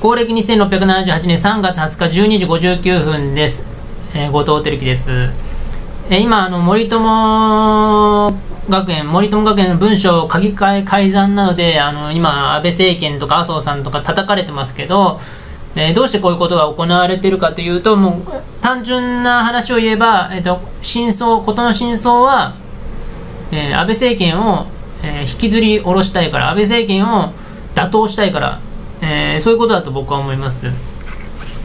公暦2678年3月20日12時59分です。えー、後藤輝樹です。えー、今、あの、森友学園、森友学園の文章書き換え改ざんなので、あの、今、安倍政権とか麻生さんとか叩かれてますけど、えー、どうしてこういうことが行われてるかというと、もう、単純な話を言えば、えっ、と、真相、事の真相は、え安倍政権を、え引きずり下ろしたいから、安倍政権を打倒したいから、えー、そういうことだと僕は思います。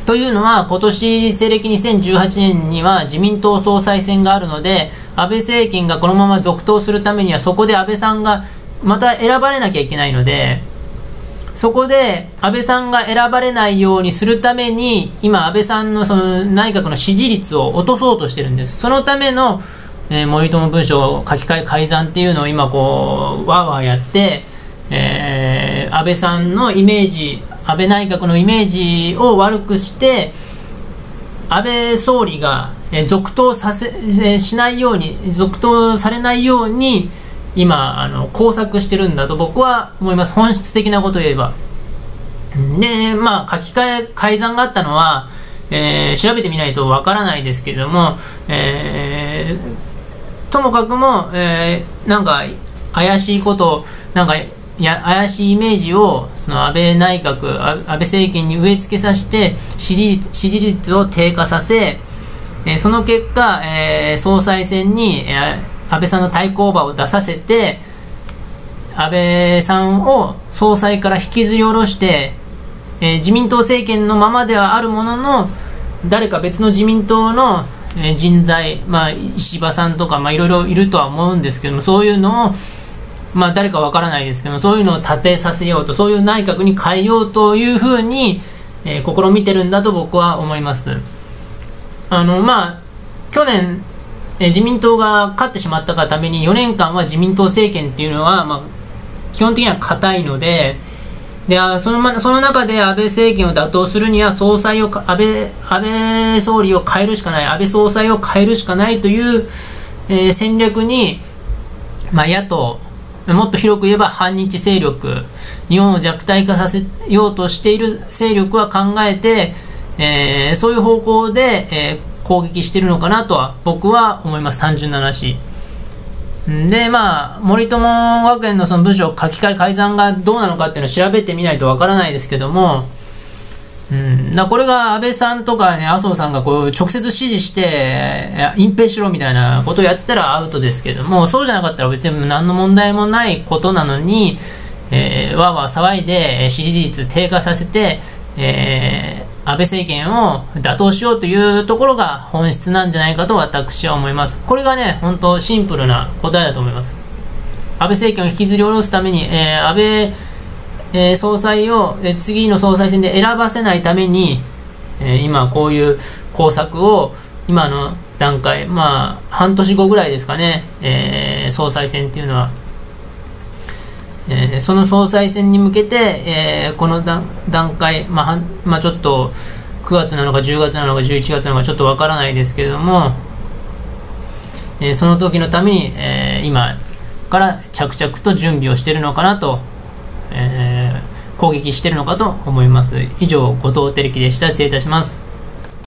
というのは、今年西暦2018年には自民党総裁選があるので、安倍政権がこのまま続投するためには、そこで安倍さんがまた選ばれなきゃいけないので、そこで安倍さんが選ばれないようにするために、今、安倍さんのその内閣の支持率を落とそうとしてるんです。そのための、えー、森友文書書き換え改ざんっていうのを今こう、わーわーやって、えー、安倍さんのイメージ安倍内閣のイメージを悪くして安倍総理が続投させしないように続投されないように今あの工作してるんだと僕は思います。本質的なことを言えば。でまあ書き換え改ざんがあったのは、えー、調べてみないとわからないですけれども、えー、ともかくも、えー、なんか怪しいことなんかや怪しいイメージをその安倍内閣、安倍政権に植え付けさせて支持率支持率を低下させ、え、その結果、えー、総裁選に、え、安倍さんの対抗馬を出させて安倍さんを総裁から引きずり下ろして、え自民党政権のままではあるものの誰か別の自民党の人材、まあ、石破さんとか、まあ、いろいろいるとは思うんですけどもそういうのをまあ誰かわからないですけどそういうのを立てさせようとそういう内閣に変えようというふうに、えー、試みてるんだと僕は思います。あのまあ去年、えー、自民党が勝ってしまったがために4年間は自民党政権っていうのは、まあ、基本的には硬いのででそのその中で安倍政権を打倒するには総裁を安倍安倍総理を変えるしかない安倍総裁を変えるしかないという、えー、戦略に、まあ、野党もっと広く言えば反日勢力、日本を弱体化させようとしている勢力は考えて、えー、そういう方向で、えー、攻撃してるのかなとは僕は思います、単純な話。で、まあ、森友学園のその文書書き換え改ざんがどうなのかっていうのを調べてみないとわからないですけども、うん、だこれが安倍さんとかね、麻生さんがこう直接指示して、隠蔽しろみたいなことをやってたらアウトですけども、そうじゃなかったら別に何の問題もないことなのに、えー、わーわー騒いで支持率低下させて、えー、安倍政権を打倒しようというところが本質なんじゃないかと私は思います。これがね、本当シンプルな答えだと思います。安倍政権を引きずり下ろすために、えー、安倍えー、総裁を、えー、次の総裁選で選ばせないために、えー、今こういう工作を今の段階、まあ、半年後ぐらいですかね、えー、総裁選っていうのは、えー、その総裁選に向けて、えー、この段階、まあはまあ、ちょっと9月なのか10月なのか11月なのかちょっとわからないですけれども、えー、その時のために、えー、今から着々と準備をしているのかなとえー、攻撃してるのかと思います。以上、後藤輝樹でした。失礼いたします。